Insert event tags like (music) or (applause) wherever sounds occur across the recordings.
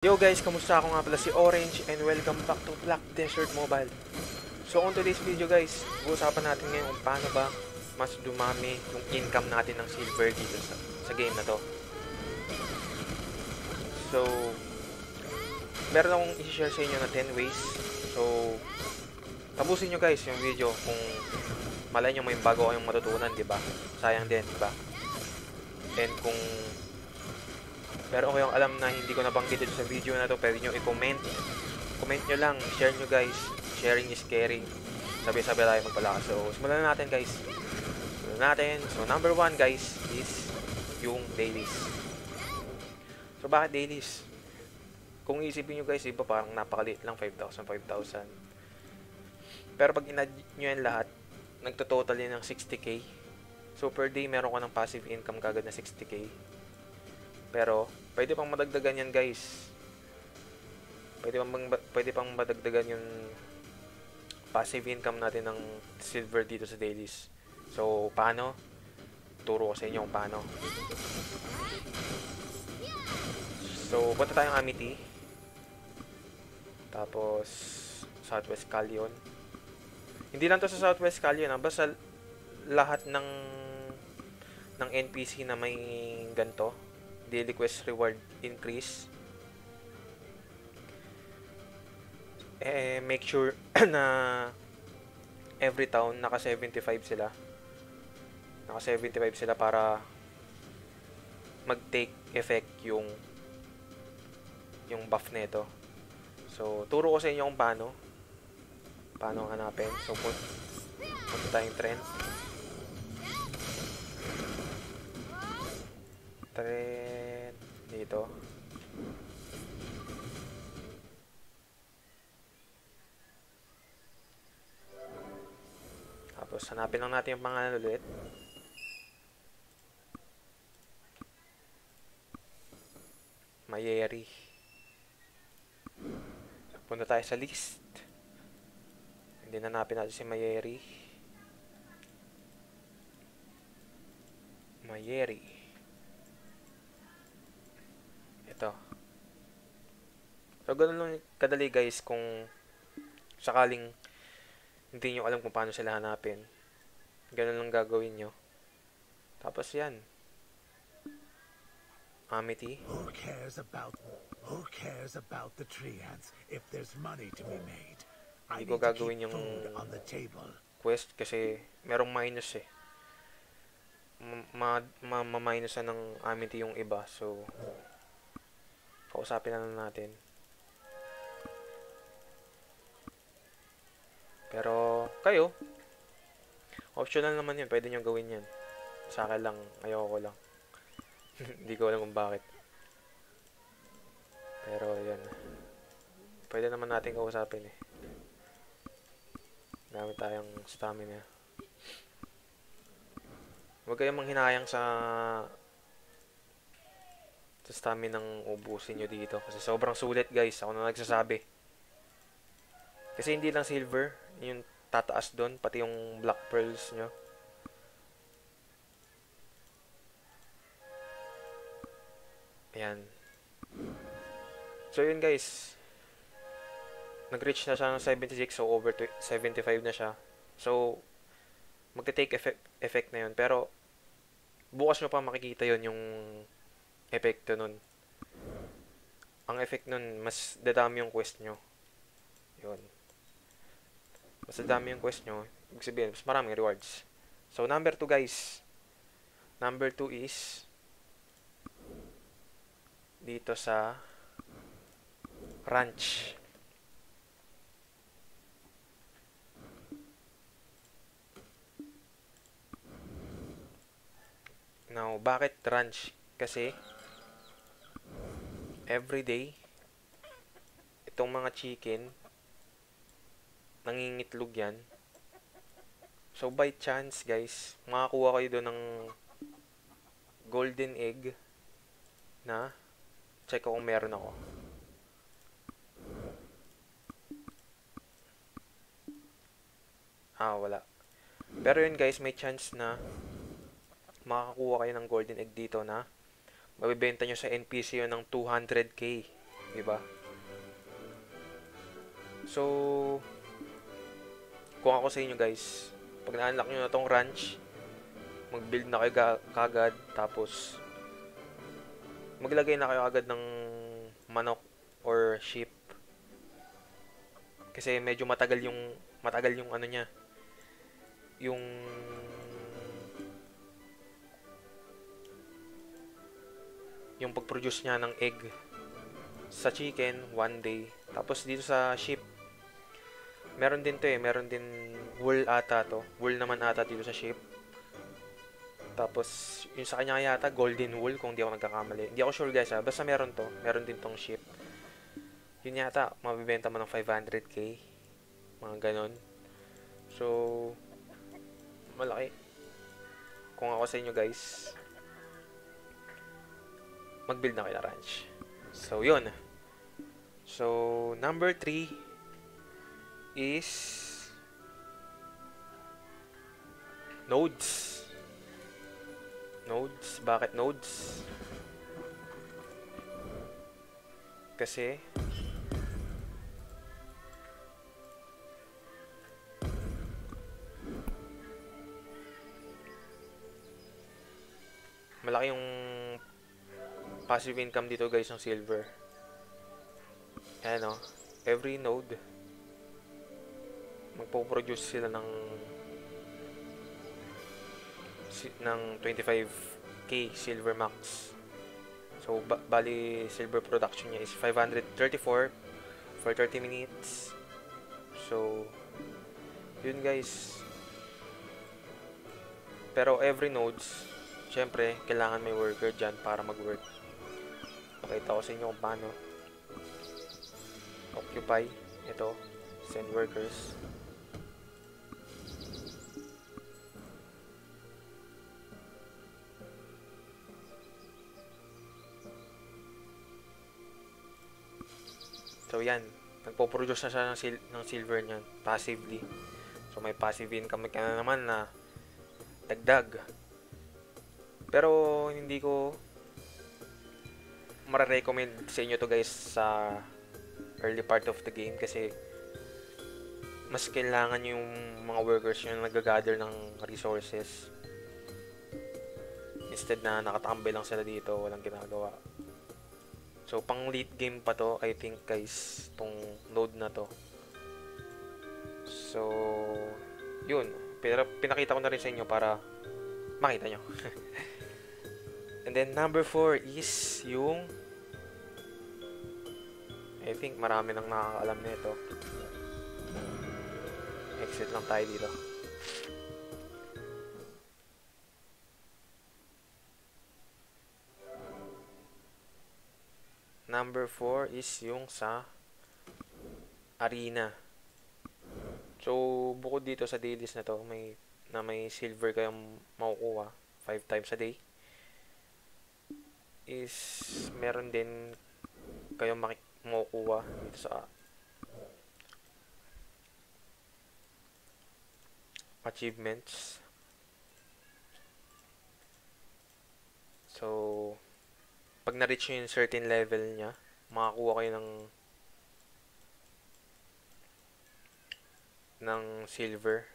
Yo guys, kamusta ako nga pala si Orange and welcome back to Black Desert Mobile. So on today's video guys, uusapan natin ngayon kung paano ba mas dumami yung income natin ng silver dito sa, sa game na to. So, meron akong i-share sa inyo na 10 ways. So, tapusin nyo guys yung video kung malay nyo may bago kayong matutunan, di ba? Sayang din, di ba? And kung pero kung kayong alam na hindi ko nabanggit dito sa video na to, pwede nyo i-comment. Comment nyo lang, share nyo guys. Sharing is caring. Sabi-sabi tayo magpalakas. So, simulan na natin guys. Simulan natin. So, number one guys is yung dailies. So, bakit dailies? Kung isipin nyo guys, iba parang napakaliit lang, 5,000, 5,000. Pero pag inad nyo yan lahat, nagtototal yan ng 60k. So, per day, meron ka ng passive income kagad na 60k. Pero, pwede pang madagdagan yan guys. Pwede pang, pwede pang madagdagan yung passive income natin ng silver dito sa dailies. So, paano? Turo ko sa inyo kung paano. So, punta tayong Amity. Tapos, Southwest Callion. Hindi lang to sa Southwest Callion, ah. basta lahat ng ng NPC na may ganto daily quest reward increase. Eh, make sure (clears throat) na every town naka 75 sila. Naka 75 sila para mag-take effect yung yung buff nito. So, turo ko sa inyo kung paano. Paano hanapin. So, punta tayong trend. Trend dito. Tapos, hanapin lang natin yung pangalan ulit. Mayeri. Punta tayo sa list. Hindi nanapin natin si Mayeri. Mayeri. Ito. So, ganun lang kadali guys kung sakaling hindi nyo alam kung paano sila hanapin. Ganun lang gagawin nyo. Tapos yan. Amity. Who cares about who cares about the tree ants if there's money to be made? I need to keep yung food on the table. quest kasi merong minus eh. Ma, ma, ma ng Amity yung iba. So, kausapin na natin. Pero, kayo, optional naman yun. Pwede nyo gawin yan. Sa akin lang, ayoko ko lang. (laughs) Hindi ko alam kung bakit. Pero, yan. Pwede naman natin kausapin eh. Dami tayong stamina. Huwag kayong manghinayang sa sa stamina ng ubusin nyo dito. Kasi sobrang sulit guys. Ako na nagsasabi. Kasi hindi lang silver. Yung tataas doon. Pati yung black pearls nyo. Ayan. So yun guys. Nag-reach na siya ng 76. So over to 75 na siya. So magte-take effect, effect na yun. Pero bukas nyo pa makikita yon yung epekto nun. Ang effect nun, mas dadami yung quest nyo. Yun. Mas dadami yung quest nyo. Ibig sabihin, mas maraming rewards. So, number 2 guys. Number 2 is dito sa ranch. Now, bakit ranch? Kasi, everyday, itong mga chicken, nangingitlog yan. So, by chance, guys, makakuha kayo doon ng golden egg na check ko kung meron ako. Ah, wala. Pero yun guys, may chance na makakakuha kayo ng golden egg dito na mabibenta nyo sa NPC yun ng 200k. di ba? So, kung ako sa inyo guys, pag na-unlock nyo na tong ranch, mag-build na kayo ga- kagad, tapos maglagay na kayo agad ng manok or sheep. Kasi medyo matagal yung matagal yung ano niya. Yung yung pag-produce niya ng egg sa chicken one day. Tapos dito sa sheep meron din to eh, meron din wool ata to. Wool naman ata dito sa sheep. Tapos, yung sa kanya yata, golden wool, kung di ako nagkakamali. Hindi ako sure guys ha, basta meron to. Meron din tong sheep. Yun yata, mabibenta mo ng 500k. Mga ganon. So, malaki. Kung ako sa inyo guys, mag-build na kayo na ranch. So, yun. So, number 3 is nodes. Nodes. Bakit nodes? Kasi passive income dito guys ng silver. Ayan o. Every node magpo-produce sila ng ng 25k silver max. So ba- bali silver production niya is 534 for 30 minutes. So yun guys. Pero every nodes, syempre, kailangan may worker dyan para mag-work. Pakita ko sa inyo kung paano. Occupy. Ito. Send workers. So, yan. Nagpo-produce na siya ng, sil- ng silver niyan. Passively. So, may passive income ka na naman na dagdag. Pero, hindi ko mara-recommend sa inyo to guys sa early part of the game kasi mas kailangan yung mga workers yung nag-gather ng resources. Instead na nakatambay lang sila dito walang ginagawa. So pang late game pa to I think guys tong node na to. So yun. Pero pinakita ko na rin sa inyo para makita nyo (laughs) and then number 4 is yung I think marami nang nakakaalam nito. Exit lang tayo dito. Number 4 is yung sa arena. So, bukod dito sa dailies na to, may na may silver kayong makukuha 5 times a day is meron din kayong makukuha dito sa achievements. So, pag na-reach nyo yung certain level niya, makakuha kayo ng ng silver.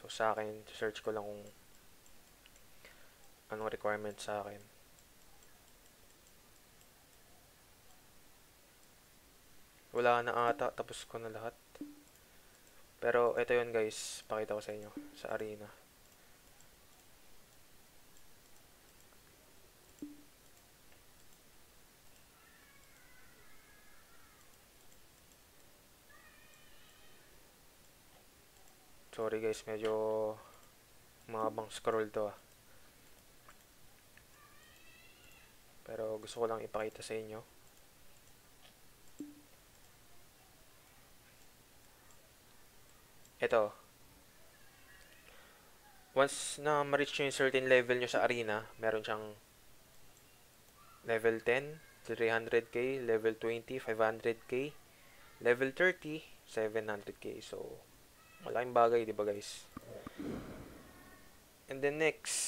So, sa akin, search ko lang kung anong requirement sa akin. Wala na ata, tapos ko na lahat. Pero ito yun guys, pakita ko sa inyo sa arena. Sorry guys, medyo mabang scroll to ah. Pero gusto ko lang ipakita sa inyo. Ito. Once na ma-reach nyo yung certain level nyo sa arena, meron siyang level 10, 300k, level 20, 500k, level 30, 700k. So, malaking bagay, di ba guys? And then next,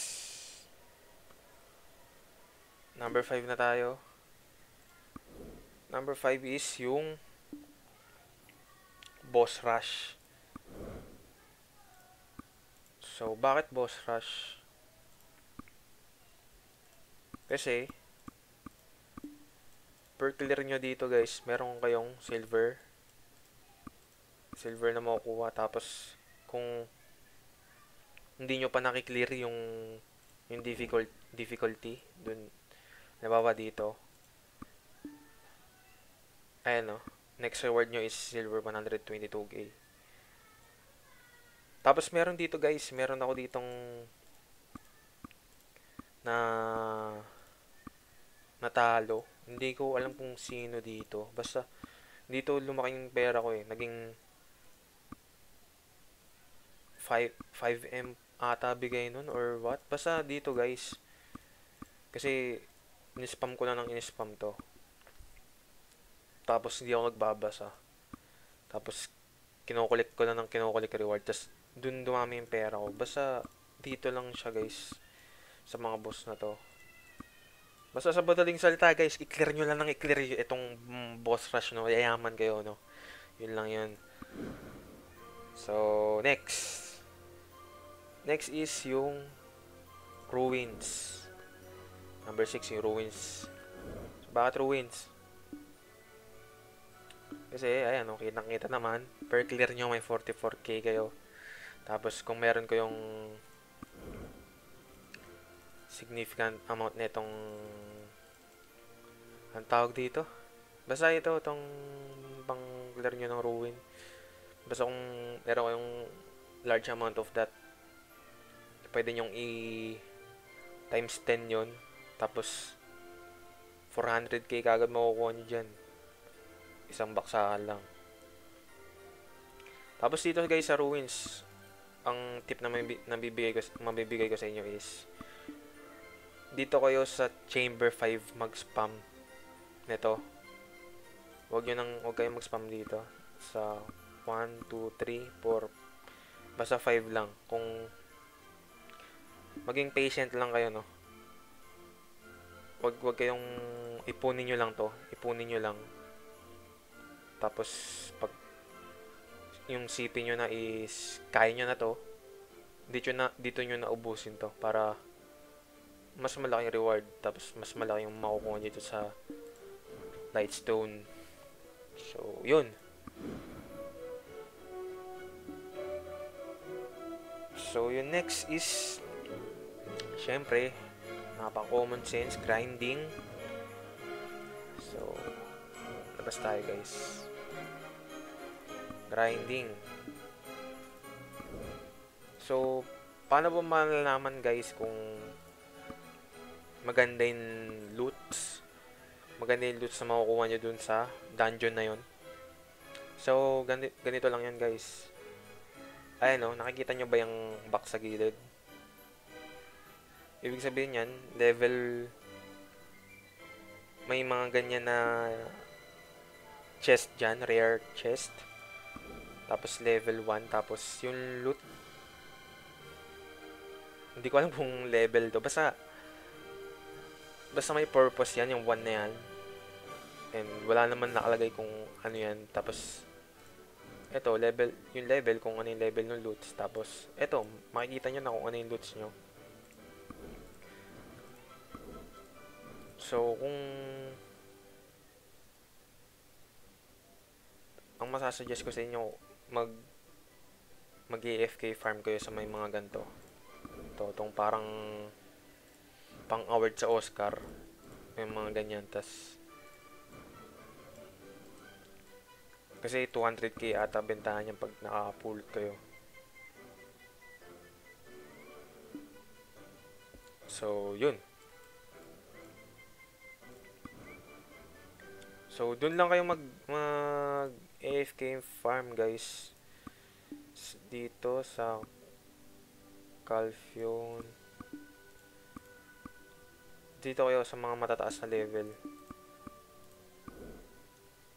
number 5 na tayo. Number 5 is yung boss rush. So, bakit boss rush? Kasi, per clear nyo dito guys, meron kayong silver. Silver na makukuha. Tapos, kung hindi nyo pa nakiklear yung yung difficult, difficulty dun nababa dito ayan o next reward nyo is silver 122k tapos meron dito guys meron ako ditong na natalo hindi ko alam kung sino dito basta dito lumaking pera ko eh naging 5 5M ata bigay nun or what. Basta dito guys. Kasi in-spam ko na ng in-spam to. Tapos hindi ako nagbabasa. Tapos kinukulik ko na ng kinukulik reward. Tapos dun dumami yung pera ko. Basta dito lang siya guys. Sa mga boss na to. Basta sa madaling salita guys, i-clear nyo lang ng i-clear itong boss rush no. Yayaman kayo no. Yun lang yun. So, next. Next is yung ruins. Number 6 yung ruins. So, bakit ruins? Kasi, ayan, okay, nakita naman. Per clear nyo, may 44k kayo. Tapos, kung meron ko yung significant amount nitong ang tawag dito. Basta ito, itong pang clear nyo ng ruin. Basta kung meron ko yung large amount of that pwede nyong i times 10 yon tapos 400k kagad makukuha nyo dyan isang baksakan lang tapos dito guys sa ruins ang tip na mabibigay ko, mabibigay ko sa inyo is dito kayo sa chamber 5 mag-spam nito wag nyo nang wag kayong mag-spam dito sa 1, 2, 3, 4 basta 5 lang kung maging patient lang kayo, no? Wag, wag kayong ipunin nyo lang to. Ipunin nyo lang. Tapos, pag yung CP nyo na is kaya nyo na to, dito na dito nyo na ubusin to para mas malaking reward tapos mas malaki yung makukuha dito sa Lightstone. So, yun. So, yung next is Siyempre, napaka-common sense, grinding. So, labas tayo guys. Grinding. So, paano ba malalaman guys kung maganda yung loots? Maganda yung loots na makukuha nyo dun sa dungeon na yon. So, ganito, ganito lang yan guys. Ayan o, nakikita nyo ba yung box sa gilid? Ibig sabihin yan, level may mga ganyan na chest dyan, rare chest. Tapos level 1, tapos yung loot. Hindi ko alam kung level to. Basta, basta may purpose yan, yung 1 na yan. And wala naman nakalagay kung ano yan. Tapos, eto, level, yung level, kung ano yung level ng loots. Tapos, eto, makikita nyo na kung ano yung loots nyo. So, kung ang masasuggest ko sa inyo, mag mag AFK farm kayo sa may mga ganto. Ito, itong parang pang award sa Oscar. May mga ganyan. Tas, kasi 200k ata bentahan niya pag naka-pull kayo. So, yun. So, dun lang kayo mag, mag AFK farm, guys. Dito sa Calfion. Dito kayo sa mga matataas na level.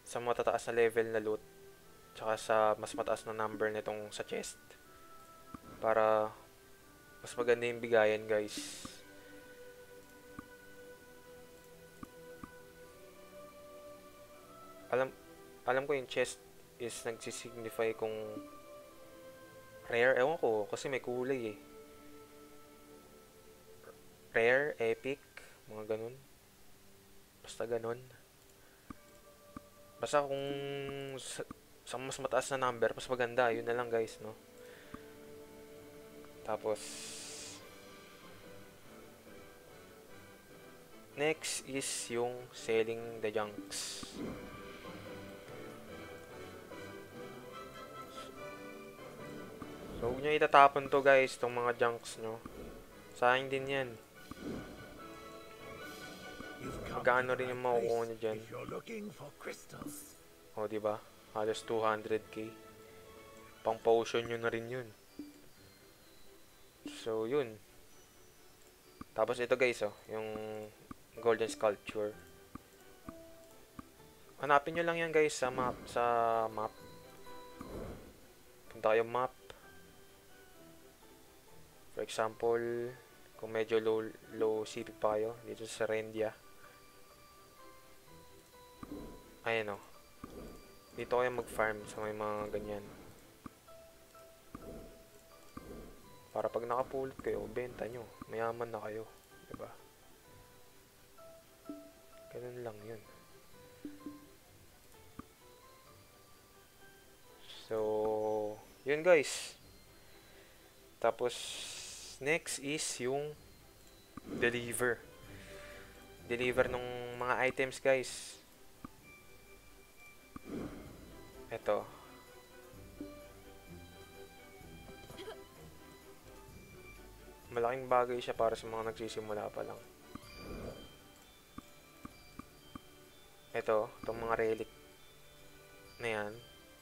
Sa matataas na level na loot. Tsaka sa mas mataas na number nitong sa chest. Para mas maganda yung bigayan, guys. alam alam ko yung chest is nagsisignify kung rare ewan ko kasi may kulay eh. Rare epic mga ganun. Basta ganun. Basta kung sa, sa mas mataas na number mas maganda. Yun na lang guys no? Tapos next is yung selling the junks So, huwag nyo itatapon to guys, tong mga junks nyo. Sayang din yan. Magkano rin yung makukuha nyo dyan? O, di ba? Halos 200k. Pang potion nyo na rin yun. So, yun. Tapos ito guys, oh, yung golden sculpture. Hanapin nyo lang yan guys sa map. Sa map. Punta kayo map. For example, kung medyo low, low CP pa kayo, dito sa Rendia. Ayan o. Dito kayo mag-farm sa may mga ganyan. Para pag nakapulot kayo, benta nyo. Mayaman na kayo. ba? Ganun lang yun. So, yun guys. Tapos, next is yung deliver. Deliver ng mga items guys. Ito. Malaking bagay siya para sa mga nagsisimula pa lang. Ito, itong mga relic na yan.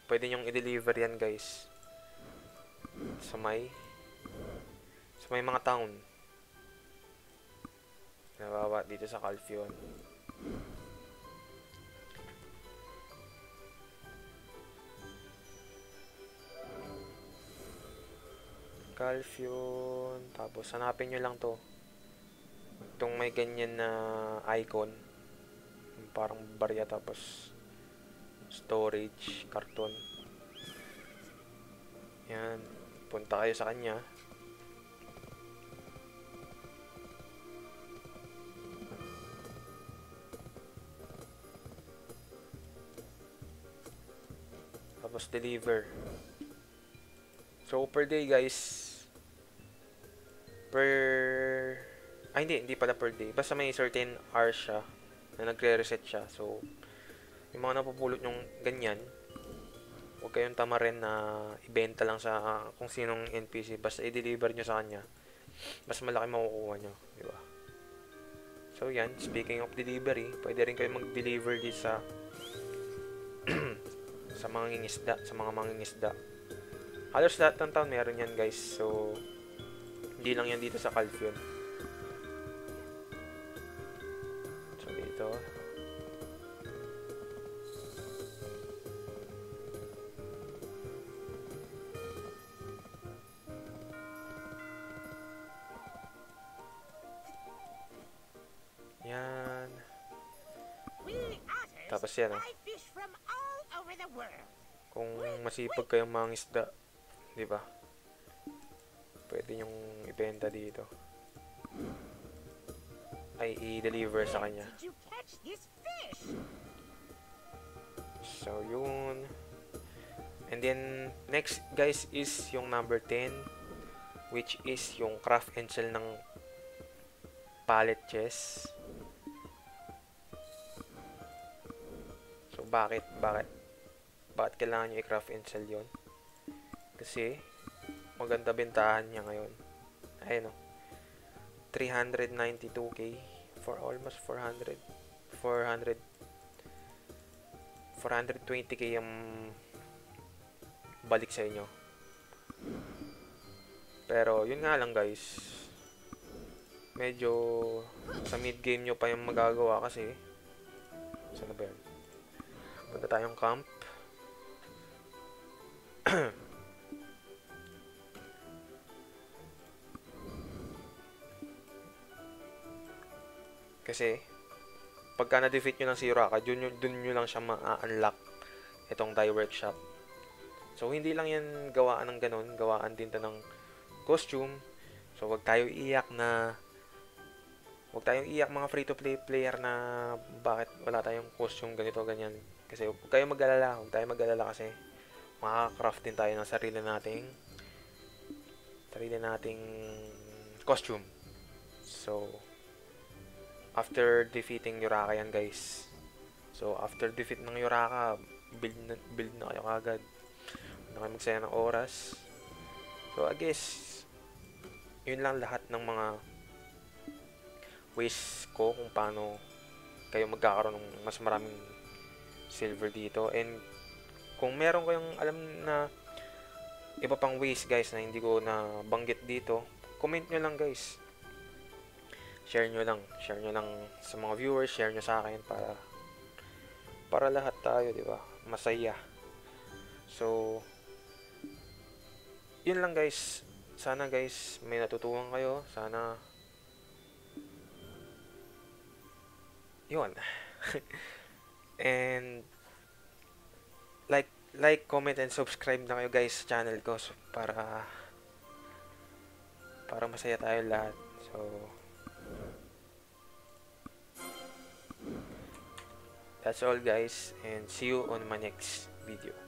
Pwede nyong i-deliver yan guys. Sa may sa may mga town. Nabawa dito sa Calfion. Calfion. Tapos, hanapin nyo lang to. Itong may ganyan na icon. Parang barya tapos storage, karton. Yan. Punta kayo sa kanya. Deliver. So, per day, guys, per... Ah, hindi, hindi pala per day. Basta may certain hours siya na nagre-reset siya. So, yung mga napupulot yung ganyan, huwag kayong tama rin na ibenta lang sa ah, kung sinong NPC. Basta i-deliver nyo sa kanya. Mas malaki makukuha nyo. Di ba? So, yan. Speaking of delivery, pwede rin kayo mag-deliver di sa sa mga ngingisda, sa mga mangingisda. Halos lahat ng town meron yan guys. So, hindi lang yan dito sa Calfion. So, dito. Yan. Tapos yan, oh. buy fish from all over the world. Kung masipag kayong mangisda, di ba? Pwede nyong ibenta dito. Ay, i-deliver sa kanya. So, yun. And then, next, guys, is yung number 10. Which is yung craft and sell ng pallet chest. So, bakit? Bakit? Bakit kailangan nyo i-craft and sell yun? Kasi, maganda bentahan niya ngayon. Ayun o. 392k for almost 400. 400 420k yung balik sa inyo. Pero, yun nga lang guys. Medyo sa mid game nyo pa yung magagawa kasi. Saan na ba yun? Punta tayong camp. (clears throat) kasi pagka na-defeat nyo ng si Uraka, dun, dun nyo lang siya ma-unlock itong die workshop. So, hindi lang yan gawaan ng ganun. Gawaan din to ng costume. So, wag tayo iyak na wag tayong iyak mga free-to-play player na bakit wala tayong costume ganito, ganyan. Kasi huwag kayong mag-alala. Huwag tayong mag-alala kasi makaka-craft din tayo ng sarili nating sarili nating costume. So, after defeating Yuraka yan guys. So, after defeat ng Yuraka, build na, build na kayo kagad. Huwag na kayo magsaya ng oras. So, I guess, yun lang lahat ng mga ways ko kung paano kayo magkakaroon ng mas maraming silver dito. And, kung meron kayong alam na iba pang ways guys na hindi ko na banggit dito, comment nyo lang guys. Share nyo lang. Share nyo lang sa mga viewers, share nyo sa akin para para lahat tayo, di ba? Masaya. So, yun lang guys. Sana guys, may natutuhan kayo. Sana yun. (laughs) And like, comment and subscribe na kayo guys sa channel ko so, para para masaya tayo lahat. So That's all guys and see you on my next video.